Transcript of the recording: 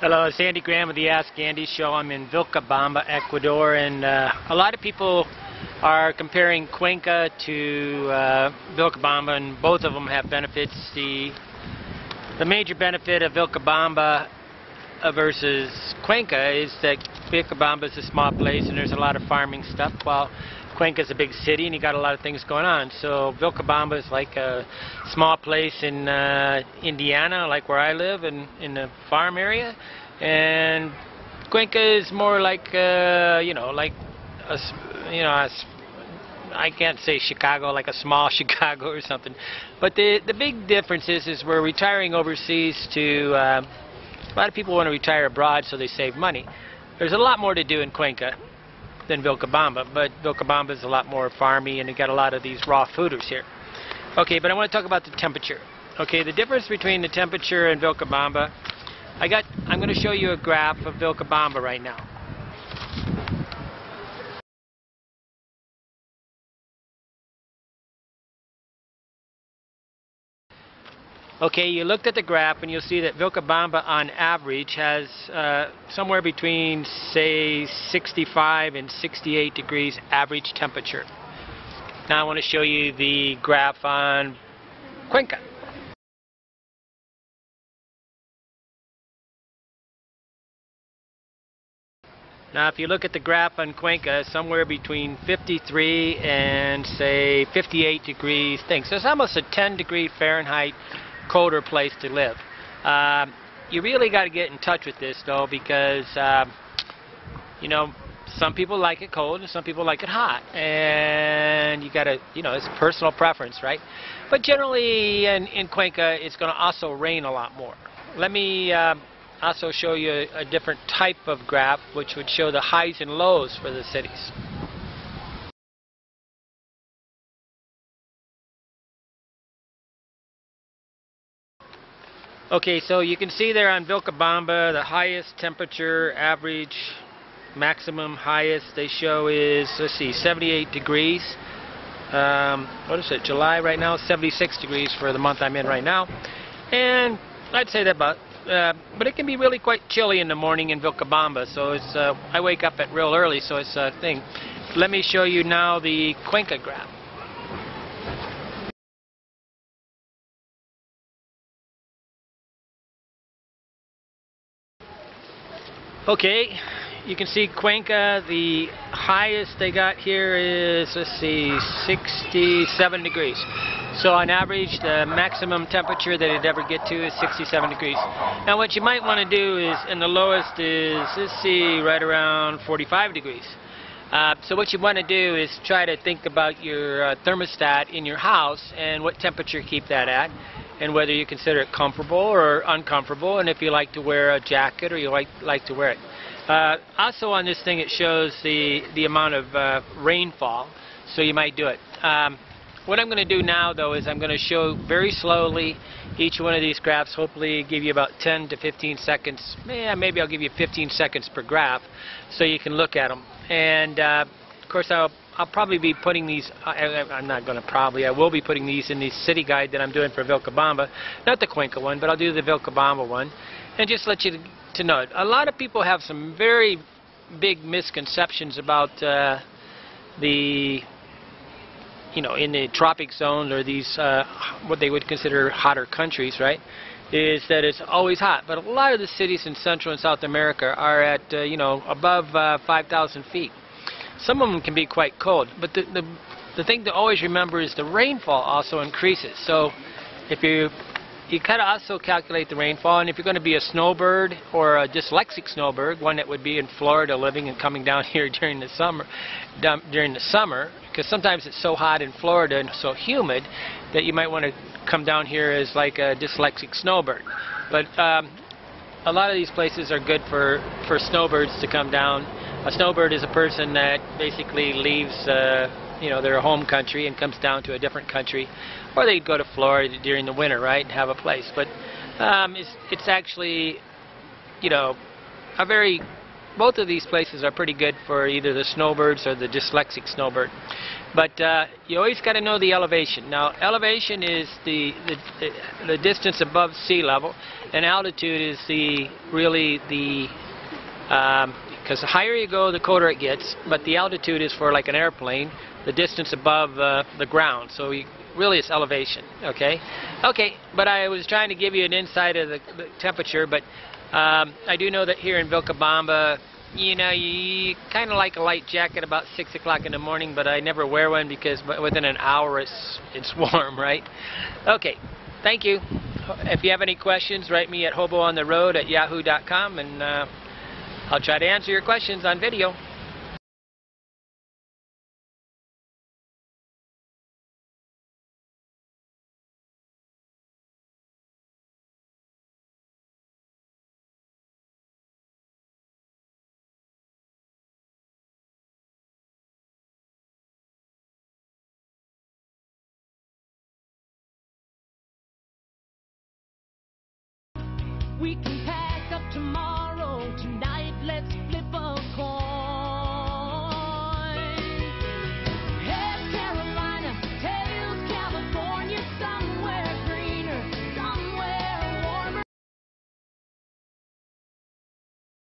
Hello, it's Andy Graham of the Ask Andy Show. I'm in Vilcabamba, Ecuador, and uh, a lot of people are comparing Cuenca to uh, Vilcabamba, and both of them have benefits. The the major benefit of Vilcabamba uh, versus Cuenca is that Vilcabamba is a small place and there's a lot of farming stuff, while Cuenca is a big city and you got a lot of things going on. So Vilcabamba is like a small place in uh, Indiana, like where I live, in, in the farm area. And Cuenca is more like, uh, you know, like, a, you know, a, I can't say Chicago, like a small Chicago or something. But the, the big difference is, is we're retiring overseas to, uh, a lot of people want to retire abroad so they save money. There's a lot more to do in Cuenca than Vilcabamba, but Vilcabamba is a lot more farmy and you got a lot of these raw fooders here. Okay, but I want to talk about the temperature. Okay, the difference between the temperature and Vilcabamba, I got, I'm going to show you a graph of Vilcabamba right now. Okay, you looked at the graph and you'll see that Vilcabamba on average has uh, somewhere between say 65 and 68 degrees average temperature. Now I want to show you the graph on Cuenca. Now if you look at the graph on Cuenca, somewhere between 53 and say 58 degrees things. So it's almost a 10 degree Fahrenheit colder place to live. Um, you really got to get in touch with this though because um, you know some people like it cold and some people like it hot. And you got to you know it's personal preference right? But generally in, in Cuenca it's going to also rain a lot more. Let me uh, also show you a, a different type of graph which would show the highs and lows for the cities Okay, so you can see there on Vilcabamba, the highest temperature, average, maximum, highest they show is, let's see, 78 degrees. Um, what is it, July right now? 76 degrees for the month I'm in right now. And I'd say that about, uh, but it can be really quite chilly in the morning in Vilcabamba, so it's, uh, I wake up at real early, so it's a thing. Let me show you now the Cuenca graph. Okay, you can see Cuenca, the highest they got here is, let's see, 67 degrees. So on average, the maximum temperature that it'd ever get to is 67 degrees. Now what you might want to do is, and the lowest is, let's see, right around 45 degrees. Uh, so what you want to do is try to think about your uh, thermostat in your house and what temperature keep that at and whether you consider it comfortable or uncomfortable and if you like to wear a jacket or you like, like to wear it. Uh, also on this thing it shows the, the amount of uh, rainfall, so you might do it. Um, what I'm going to do now though is I'm going to show very slowly each one of these graphs, hopefully give you about 10 to 15 seconds, yeah, maybe I'll give you 15 seconds per graph so you can look at them. And uh, course I'll I'll probably be putting these, I, am not going to probably, I will be putting these in the city guide that I'm doing for Vilcabamba. Not the Cuenca one, but I'll do the Vilcabamba one. And just let you to know, a lot of people have some very big misconceptions about uh, the, you know, in the tropic zone or these, uh, what they would consider hotter countries, right? is that it's always hot. But a lot of the cities in Central and South America are at, uh, you know, above uh, 5,000 feet. Some of them can be quite cold, but the, the, the thing to always remember is the rainfall also increases. So if you you kind of also calculate the rainfall, and if you're going to be a snowbird or a dyslexic snowbird, one that would be in Florida living and coming down here during the summer, during the summer, because sometimes it's so hot in Florida and so humid that you might want to come down here as like a dyslexic snowbird. But um, a lot of these places are good for for snowbirds to come down a snowbird is a person that basically leaves uh, you know their home country and comes down to a different country or they go to Florida during the winter right and have a place but um, it's, it's actually you know a very both of these places are pretty good for either the snowbirds or the dyslexic snowbird. But uh, you always got to know the elevation. Now, elevation is the, the, the distance above sea level, and altitude is the really the because the higher you go, the colder it gets. But the altitude is for like an airplane, the distance above uh, the ground. So you, really, it's elevation. Okay, okay. But I was trying to give you an insight of the, the temperature, but um, I do know that here in Vilcabamba, you know, you kind of like a light jacket about 6 o'clock in the morning, but I never wear one because within an hour it's, it's warm, right? Okay, thank you. If you have any questions, write me at hoboontheroad at yahoo.com, and uh, I'll try to answer your questions on video. We can pack up tomorrow.